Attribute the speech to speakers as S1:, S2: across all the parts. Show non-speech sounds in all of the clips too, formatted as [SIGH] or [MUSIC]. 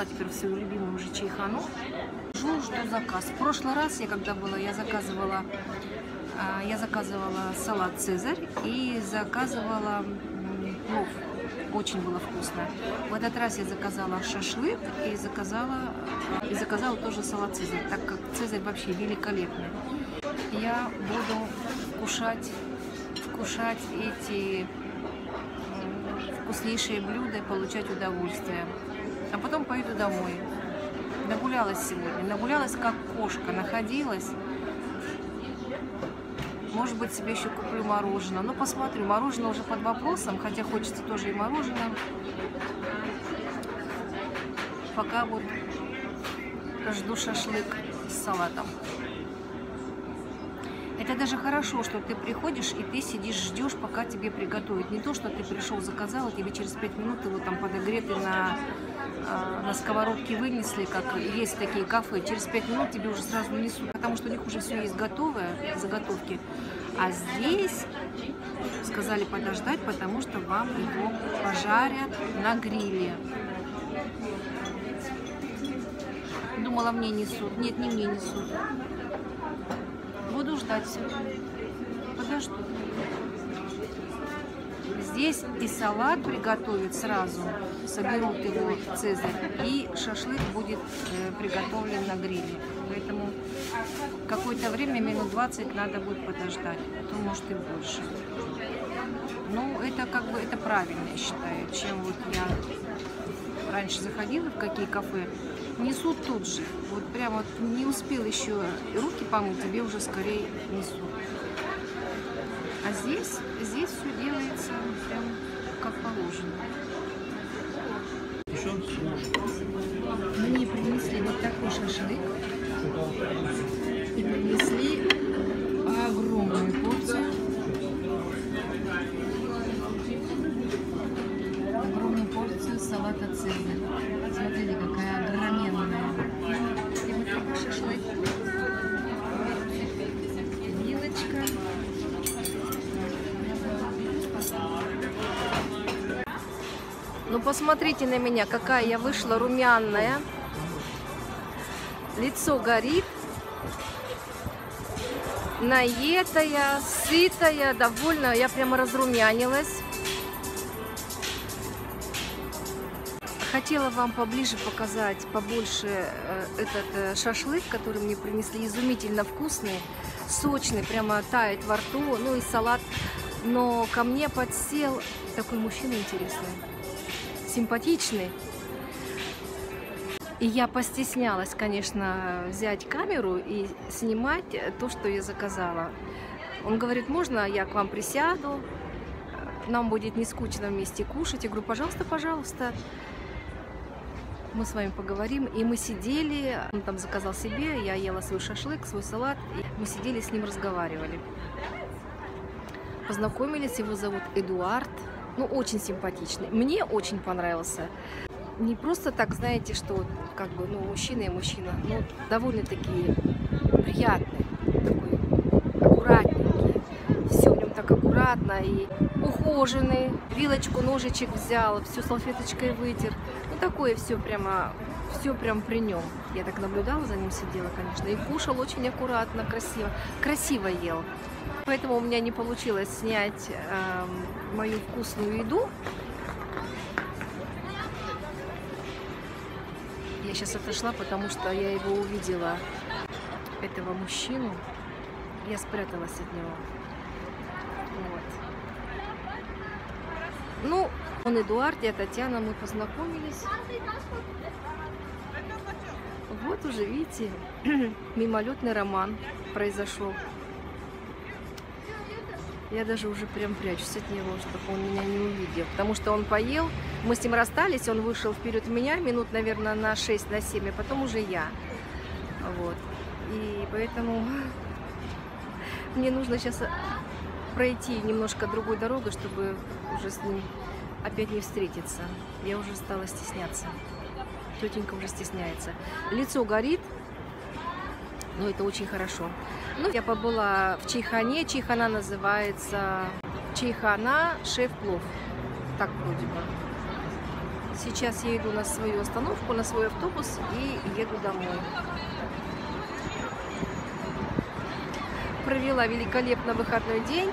S1: зашла теперь в свою любимую уже чайхану. Жду, жду заказ. В прошлый раз я когда была, я заказывала, а, я заказывала салат Цезарь и заказывала плов. Очень было вкусно. В этот раз я заказала шашлык и заказала, и заказала тоже салат Цезарь, так как Цезарь вообще великолепный. Я буду вкушать, вкушать эти вкуснейшие блюда и получать удовольствие. А потом пойду домой. Нагулялась сегодня. Нагулялась как кошка. Находилась. Может быть, себе еще куплю мороженое. Ну, посмотрю. Мороженое уже под вопросом, хотя хочется тоже и мороженое. Пока вот жду шашлык с салатом. Это даже хорошо, что ты приходишь и ты сидишь, ждешь, пока тебе приготовят. Не то, что ты пришел, заказал, и тебе через 5 минут его там подогретый на, а, на сковородке вынесли, как есть такие кафе. Через 5 минут тебе уже сразу несут, потому что у них уже все есть готовое, заготовки. А здесь сказали подождать, потому что вам его пожарят на гриле. Думала, мне несут. Нет, не мне несут. Буду ждать. Подожду. Здесь и салат приготовят сразу, соберут его Цезарь, и шашлык будет э, приготовлен на гриле. Поэтому какое-то время, минут 20, надо будет подождать, а то может и больше. Ну, это как бы, это правильно, я считаю, чем вот я раньше заходила в какие кафе, несут тут же. Вот прям вот не успел еще руки помыть, тебе уже скорее несут. А здесь, здесь все делается прям как положено. Мне принесли вот такой шашлык. И принесли Смотрите, какая огроменная. И вот такой шашлык. Вилочка. Ну посмотрите на меня, какая я вышла румяная. Лицо горит. Наетая, сытая, довольная. Я прямо разрумянилась. Хотела вам поближе показать, побольше э, этот э, шашлык, который мне принесли, изумительно вкусный, сочный, прямо тает во рту, ну и салат. Но ко мне подсел такой мужчина интересный, симпатичный. И я постеснялась, конечно, взять камеру и снимать то, что я заказала. Он говорит, можно я к вам присяду, нам будет не скучно вместе кушать. Я говорю, пожалуйста, пожалуйста мы с вами поговорим. И мы сидели, он там заказал себе, я ела свой шашлык, свой салат. И мы сидели с ним разговаривали. Познакомились, его зовут Эдуард. Ну, очень симпатичный. Мне очень понравился. Не просто так, знаете, что как бы, ну, мужчина и мужчина, но довольно-таки приятный, такой аккуратненький. Все в нем так аккуратно и ухоженный. Вилочку, ножичек взял, все салфеточкой вытер. Ну, такое все прямо, все прям при нем. Я так наблюдала, за ним сидела, конечно. И кушал очень аккуратно, красиво. Красиво ел. Поэтому у меня не получилось снять э, мою вкусную еду. Я сейчас отошла, потому что я его увидела, этого мужчину. Я спряталась от него. Вот. Ну, он Эдуард, я Татьяна, мы познакомились. Вот уже, видите, [CLEARS THROAT] мимолетный роман произошел. Я даже уже прям прячусь от него, чтобы он меня не увидел. Потому что он поел, мы с ним расстались, он вышел вперед меня минут, наверное, на 6, на 7, а потом уже я. Вот. И поэтому [LAUGHS] мне нужно сейчас пройти немножко другой дорогой, чтобы уже с ним опять не встретиться. Я уже стала стесняться. Тетенька уже стесняется. Лицо горит, но это очень хорошо. Ну, я побыла в Чайхане. Чайхана называется Чайхана Шеф Плов. Так вроде бы. Сейчас я иду на свою остановку, на свой автобус и еду домой. Провела великолепно выходной день,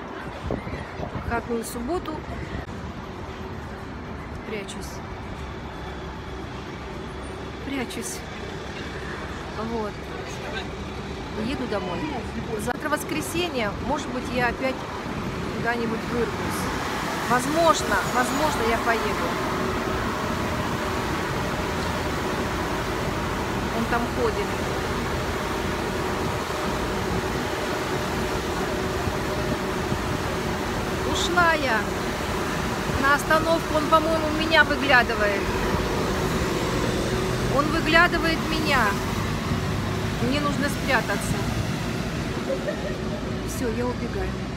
S1: выходную субботу. Прячусь. Прячусь. Вот. Еду домой. Завтра воскресенье, может быть, я опять куда-нибудь вырвусь. Возможно, возможно, я поеду. Он там ходит. Ушла я. На остановку он, по-моему, меня выглядывает. Он выглядывает меня. Мне нужно спрятаться. Все, я убегаю.